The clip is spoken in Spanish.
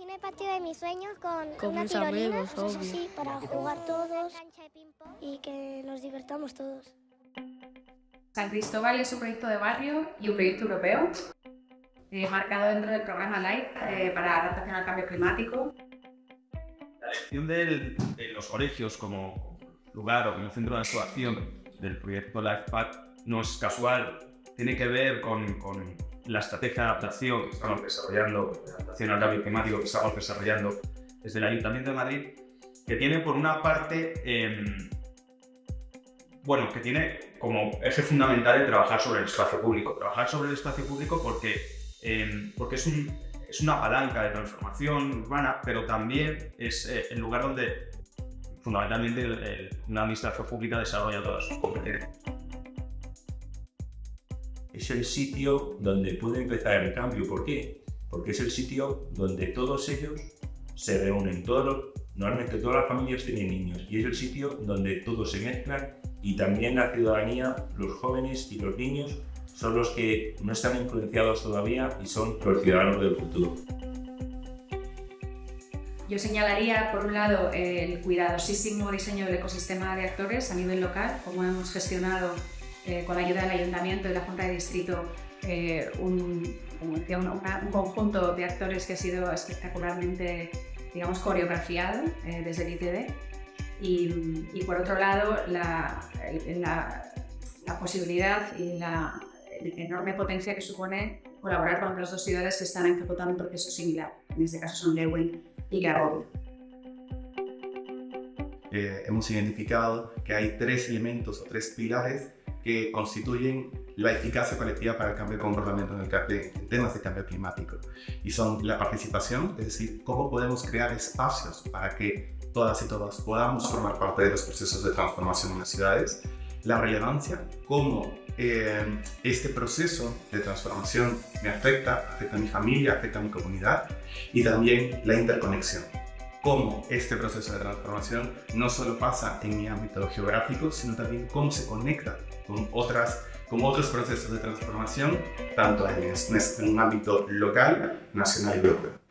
imagino el partido de mis sueños con, Con una mis tirolina, amigos, obvio. así, para jugar todos y que nos divertamos todos. San Cristóbal es un proyecto de barrio y un proyecto europeo eh, marcado dentro del programa LIFE eh, para adaptación al cambio climático. La elección del- de los colegios como lugar o como centro de actuación del proyecto LifePath no es casual, tiene que ver con, con la estrategia de adaptación que estamos desarrollando, de adaptación al cambio climático que estamos desarrollando desde el Ayuntamiento de Madrid, que tiene por una parte, em, bueno, que tiene como eje fundamental el trabajar sobre el espacio público. Trabajar sobre el espacio público porque, em, porque es un, es una palanca de transformación urbana, pero también es eh, el lugar donde fundamentalmente el- el- una administración pública desarrolla todas sus competencias. Es el sitio donde puede empezar el cambio. ¿Por qué? Porque es el sitio donde todos ellos se reúnen. Todos normalmente todas las familias tienen niños y es el sitio donde todos se mezclan y también la ciudadanía, los jóvenes y los niños son los que no están influenciados todavía y son los ciudadanos del futuro. Yo señalaría, por un lado, el cuidadosísimo diseño del ecosistema de actores a nivel local, cómo hemos gestionado eh, con la ayuda del Ayuntamiento y la Junta de Distrito eh, un, como decía, una- un conjunto de actores que ha sido espectacularmente digamos, coreografiado eh, desde el ITD. Y, y por otro lado, la, la- la posibilidad y la enorme potencia que supone colaborar con otras dos ciudades que están ejecutando un proceso similar. En este caso son Lewin y Garrobo. eh, hemos identificado que hay tres elementos o tres pilares que constituyen la eficacia colectiva para el cambio de comportamiento en, el, en temas de cambio climático. Y son la participación, es decir, cómo podemos crear espacios para que todas y todas podamos formar parte de los procesos de transformación en las ciudades, la relevancia, cómo eh, este proceso de transformación me afecta, afecta a mi familia, afecta a mi comunidad, y también la interconexión cómo este proceso de transformación no solo pasa en mi ámbito geográfico, sino también cómo se conecta con, otras, con otros procesos de transformación, tanto en, en un ámbito local, nacional y europeo.